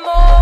More.